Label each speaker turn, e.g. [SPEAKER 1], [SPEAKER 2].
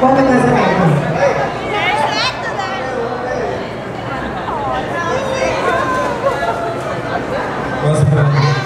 [SPEAKER 1] Quantas casamentos? Nossa,